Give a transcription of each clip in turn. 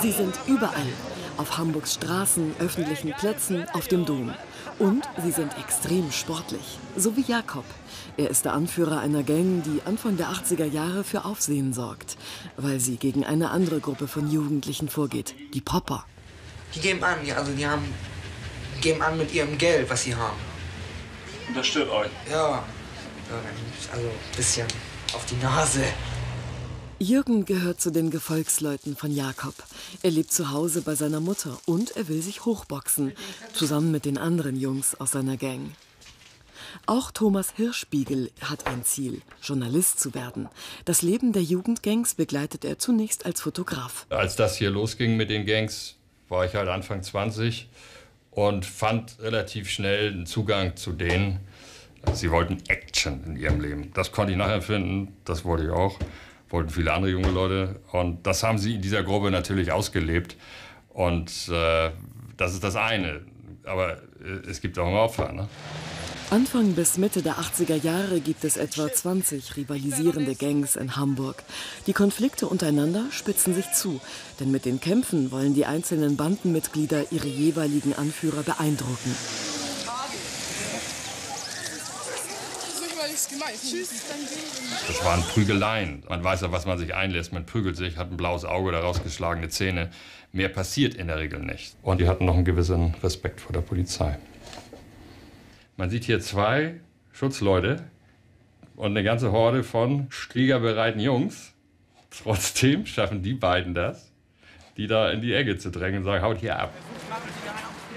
Sie sind überall. Auf Hamburgs Straßen, öffentlichen Plätzen, auf dem Dom. Und sie sind extrem sportlich. So wie Jakob. Er ist der Anführer einer Gang, die Anfang der 80er Jahre für Aufsehen sorgt. Weil sie gegen eine andere Gruppe von Jugendlichen vorgeht. Die Popper. Die geben an, also die haben, geben an mit ihrem Geld, was sie haben. Und das stört euch? Ja, also ein bisschen auf die Nase. Jürgen gehört zu den Gefolgsleuten von Jakob. Er lebt zu Hause bei seiner Mutter und er will sich hochboxen, zusammen mit den anderen Jungs aus seiner Gang. Auch Thomas Hirschspiegel hat ein Ziel, Journalist zu werden. Das Leben der Jugendgangs begleitet er zunächst als Fotograf. Als das hier losging mit den Gangs, war ich halt Anfang 20 und fand relativ schnell einen Zugang zu denen. Sie wollten Action in ihrem Leben. Das konnte ich nachempfinden, das wollte ich auch wollten viele andere junge Leute. Und das haben sie in dieser Gruppe natürlich ausgelebt. Und äh, das ist das eine. Aber äh, es gibt auch immer Opfer. Ne? Anfang bis Mitte der 80er Jahre gibt es etwa 20 rivalisierende Gangs in Hamburg. Die Konflikte untereinander spitzen sich zu, denn mit den Kämpfen wollen die einzelnen Bandenmitglieder ihre jeweiligen Anführer beeindrucken. Das waren Prügeleien. Man weiß ja, was man sich einlässt. Man prügelt sich, hat ein blaues Auge oder rausgeschlagene Zähne. Mehr passiert in der Regel nicht. Und die hatten noch einen gewissen Respekt vor der Polizei. Man sieht hier zwei Schutzleute und eine ganze Horde von striegerbereiten Jungs. Trotzdem schaffen die beiden das, die da in die Ecke zu drängen und sagen, haut hier ab.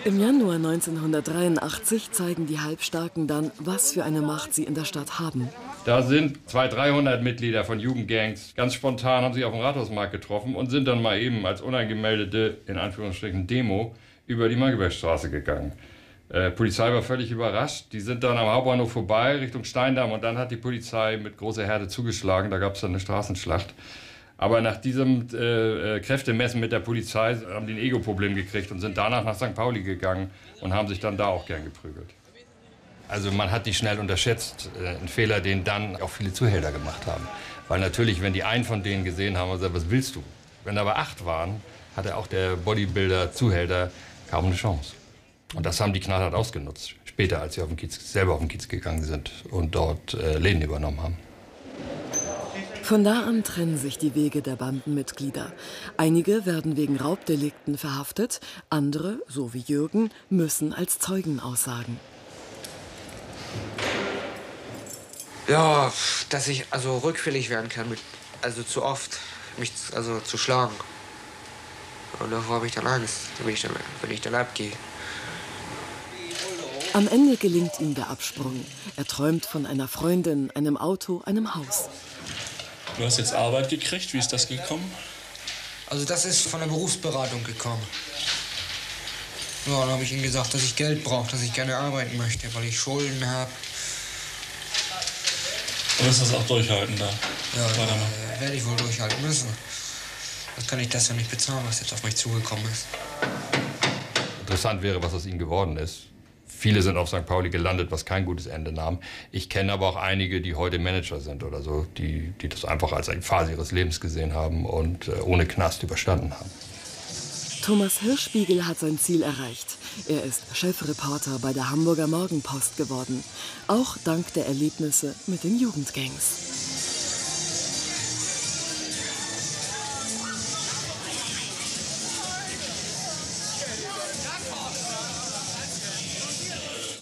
Im Januar 1983 zeigen die Halbstarken dann, was für eine Macht sie in der Stadt haben. Da sind 200, 300 Mitglieder von Jugendgangs ganz spontan haben sich auf dem Rathausmarkt getroffen und sind dann mal eben als unangemeldete, in Anführungsstrichen, Demo über die Mangelbergstraße gegangen. Äh, Polizei war völlig überrascht. Die sind dann am Hauptbahnhof vorbei Richtung Steindamm und dann hat die Polizei mit großer Härte zugeschlagen. Da gab es dann eine Straßenschlacht. Aber nach diesem äh, äh, Kräftemessen mit der Polizei haben die ein Ego-Problem gekriegt und sind danach nach St. Pauli gegangen und haben sich dann da auch gern geprügelt. Also man hat die schnell unterschätzt, äh, ein Fehler, den dann auch viele Zuhälter gemacht haben. Weil natürlich, wenn die einen von denen gesehen haben, gesagt, was willst du? Wenn aber acht waren, hatte auch der Bodybuilder, Zuhälter kaum eine Chance. Und das haben die knallhart ausgenutzt. Später, als sie auf den Kiez, selber auf den Kiez gegangen sind und dort äh, Läden übernommen haben. Von da an trennen sich die Wege der Bandenmitglieder. Einige werden wegen Raubdelikten verhaftet, andere, so wie Jürgen, müssen als Zeugen aussagen. Ja, dass ich also rückfällig werden kann, mit, also zu oft mich also zu schlagen. Und davor habe ich dann Angst, wenn ich dann, wenn ich dann abgehe. Am Ende gelingt ihm der Absprung. Er träumt von einer Freundin, einem Auto, einem Haus. Du hast jetzt Arbeit gekriegt. Wie ist das gekommen? Also das ist von der Berufsberatung gekommen. Ja, dann habe ich ihm gesagt, dass ich Geld brauche, dass ich gerne arbeiten möchte, weil ich Schulden habe. Du wirst das auch durchhalten da? Ja, äh, werde ich wohl durchhalten müssen. Das kann ich das ja nicht bezahlen, was jetzt auf mich zugekommen ist. Interessant wäre, was aus ihm geworden ist. Viele sind auf St. Pauli gelandet, was kein gutes Ende nahm. Ich kenne aber auch einige, die heute Manager sind oder so, die, die das einfach als eine Phase ihres Lebens gesehen haben und äh, ohne Knast überstanden haben. Thomas Hirschspiegel hat sein Ziel erreicht. Er ist Chefreporter bei der Hamburger Morgenpost geworden. Auch dank der Erlebnisse mit den Jugendgangs.